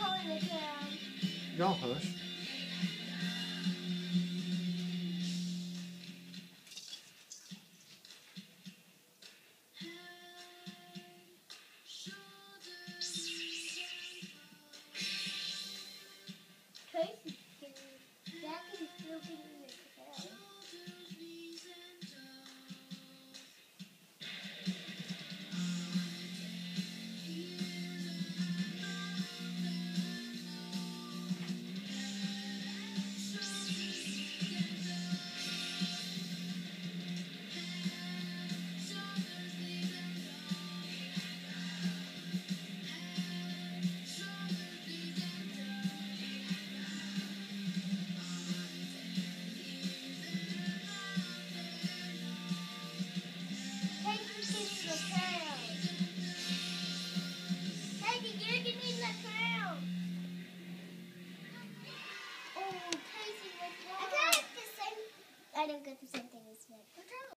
Y'all down. Hush. Tracy's back in. I don't get to say.